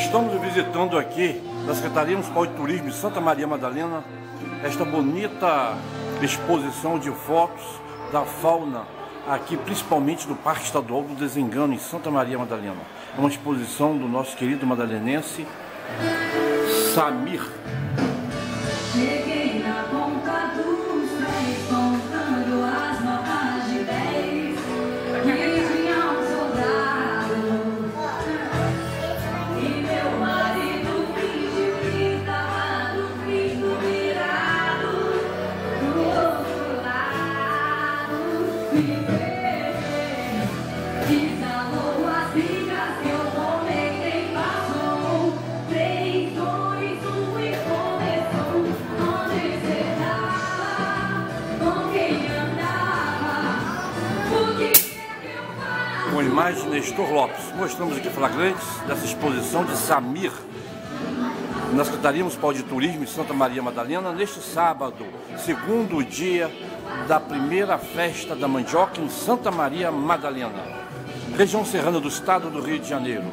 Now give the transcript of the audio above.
Estamos visitando aqui na Secretaria Municipal de Turismo de Santa Maria Madalena esta bonita exposição de fotos da fauna aqui, principalmente do Parque Estadual do Desengano, em Santa Maria Madalena. É uma exposição do nosso querido madalenense Samir. Com imagens de Nestor Lopes. Mostramos aqui flagrantes dessa exposição de Samir na Secretaria Municipal de Turismo de Santa Maria Madalena neste sábado, segundo dia da primeira festa da mandioca em Santa Maria Madalena, região serrana do estado do Rio de Janeiro.